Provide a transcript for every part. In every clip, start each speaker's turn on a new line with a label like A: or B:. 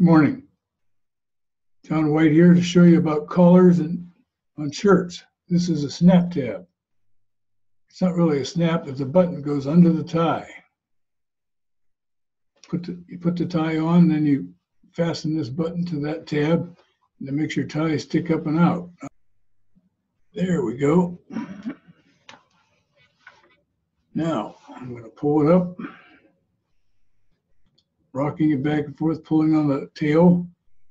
A: Good morning. John White here to show you about collars and on shirts. This is a snap tab. It's not really a snap, it's a button that goes under the tie. Put the, you put the tie on, then you fasten this button to that tab, and it makes your tie stick up and out. There we go. Now, I'm gonna pull it up. Rocking it back and forth, pulling on the tail,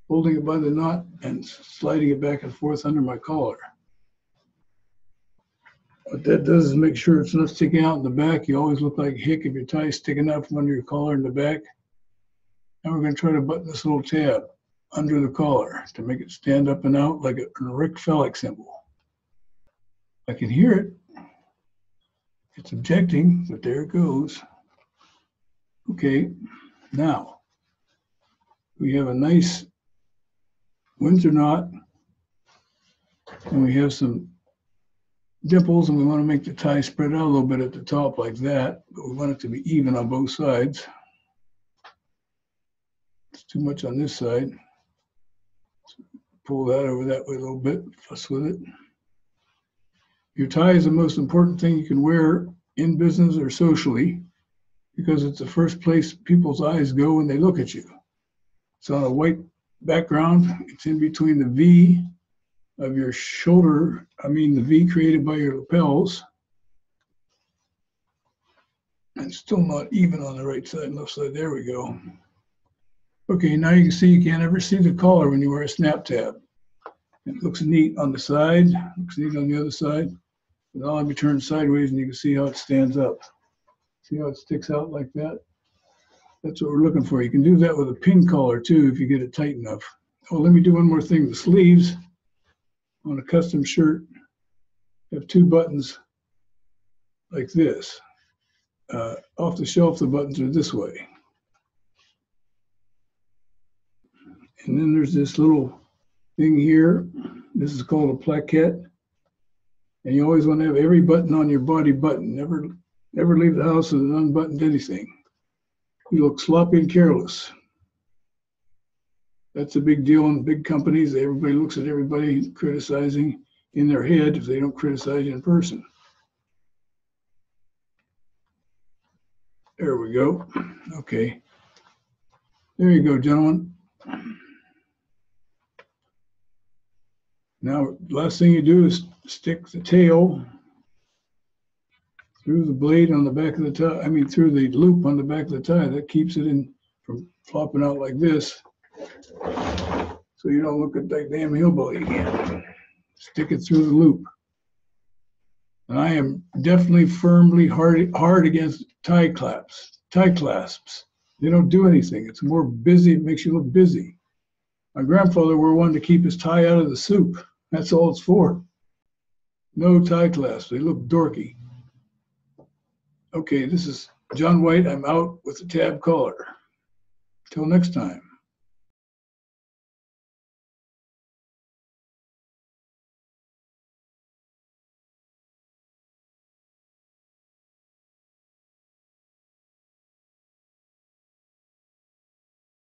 A: holding it by the knot and sliding it back and forth under my collar. What that does is make sure it's not sticking out in the back. You always look like a hick if your tie is sticking out from under your collar in the back. Now we're gonna try to button this little tab under the collar to make it stand up and out like a a erect phallic symbol. I can hear it. It's objecting, but there it goes. Okay, now we have a nice Windsor knot. And we have some dimples and we want to make the tie spread out a little bit at the top like that, but we want it to be even on both sides. It's too much on this side. Pull that over that way a little bit, fuss with it. Your tie is the most important thing you can wear in business or socially because it's the first place people's eyes go when they look at you. It's on a white background. It's in between the V of your shoulder, I mean the V created by your lapels. And still not even on the right side and left side. There we go. Okay, now you can see you can't ever see the collar when you wear a snap tab. It looks neat on the side, looks neat on the other side. But now let me turn sideways and you can see how it stands up. See how it sticks out like that? That's what we're looking for. You can do that with a pin collar too if you get it tight enough. Oh, let me do one more thing. The sleeves on a custom shirt have two buttons like this. Uh, off the shelf, the buttons are this way. And then there's this little thing here. This is called a placket. And you always want to have every button on your body button. Never, never leave the house with an unbuttoned anything. You look sloppy and careless. That's a big deal in big companies. Everybody looks at everybody criticizing in their head if they don't criticize in person. There we go. Okay. There you go, gentlemen. Now, last thing you do is stick the tail through the blade on the back of the tie, I mean, through the loop on the back of the tie. That keeps it in from flopping out like this. So you don't look at that damn hillbilly again. Stick it through the loop. And I am definitely firmly hard, hard against tie claps, tie clasps. They don't do anything. It's more busy, it makes you look busy. My grandfather wore one to keep his tie out of the soup. That's all it's for. No tie clasps. They look dorky. Okay, this is John White. I'm out with the tab collar. Till next time.